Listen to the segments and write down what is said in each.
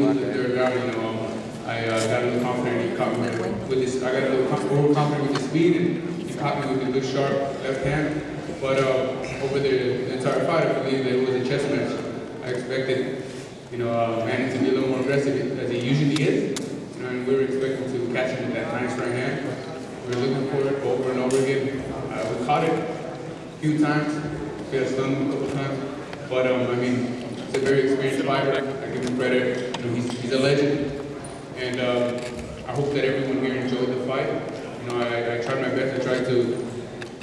was the third round, you know, I uh, got a little confident. He caught me with this. I got a little overconfident with the speed, and he caught me with a good sharp left hand. But uh, over the, the entire fight, I believe that it was a chess match. I expected, you know, uh, Manny to be a little more aggressive as he usually is. You know, and we were expecting to catch him with that nice right hand. We were looking for it over and over again. Uh, we caught it a few times. We got stung him a couple times. But um, I mean, he's a very experienced fighter. I give him credit. You know, he's, he's a legend. And um, I hope that everyone here enjoyed the fight. You know, I, I tried my best. I tried to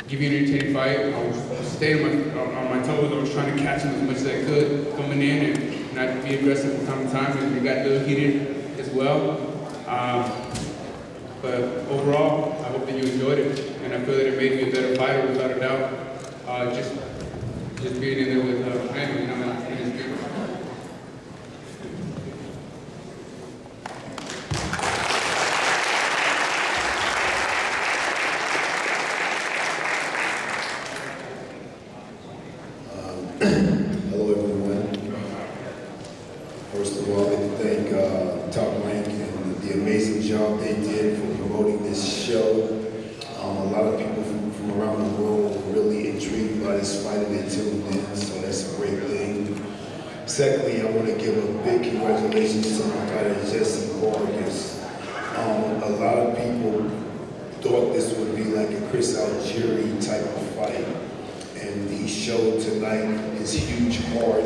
give you an entertaining fight. I was staying on my, on, my toes. I was trying to catch him as much as I could coming in and not be aggressive from time to time. And it got a little heated as well. Um, but overall, I hope that you enjoyed it. And I feel that it made me a better fighter without a doubt. Uh, just just being in there with uh, Manny, you know, and his people. Hello, everyone. First of all, I'd like to thank uh, Top Rank and the amazing job they did for promoting this show. Um, a lot of people from, from around the world were really intrigued by this fight and they tuned in, so that's a great thing. Secondly, I want to give a big congratulations to my fighter, Jessie Vargas. Um, a lot of people thought this would be like a Chris Algieri type of fight. And he showed tonight his huge heart,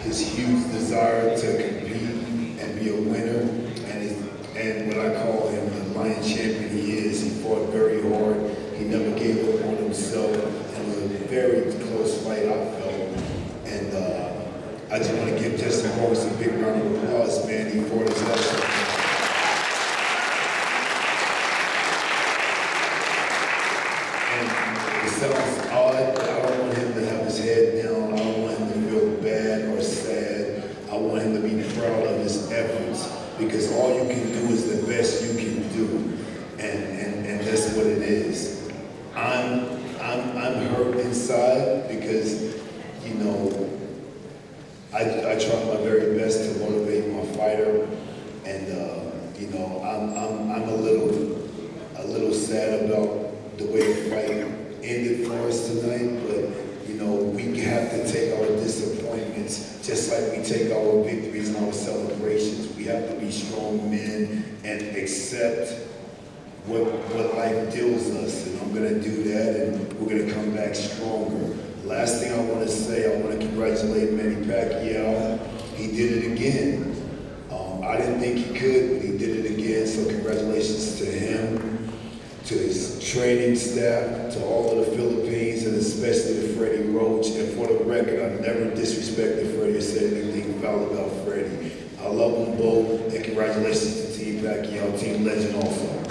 his huge desire to compete and be a winner. And, his, and what I call him the lion champion he is, he fought very hard. He never gave up on himself. And it was a very close fight, I felt. And uh, I just want to give Justin Morris a big round of applause, man. He fought his ass off. And it I don't want him to have his head down. I don't want him to feel bad or sad. I want him to be proud of his efforts because all you can do is the best you can do. And, and, and that's what it is. I'm, I'm, I'm hurt inside because, you know, I, I try my very best to motivate my fighter. And, uh, you know, I'm, I'm, I'm a little, a little sad about the way ended for us tonight, but, you know, we have to take our disappointments just like we take our victories and our celebrations. We have to be strong men and accept what, what life deals us, and I'm gonna do that, and we're gonna come back stronger. Last thing I wanna say, I wanna congratulate Manny Pacquiao. He did it again. Um, I didn't think he could, but he did it again, so congratulations to him to his training staff, to all of the Philippines, and especially to Freddie Roach. And for the record, I never disrespected Freddie or said anything foul about Freddie. I love them both, and congratulations to Team Pacquiao, Team Legend also.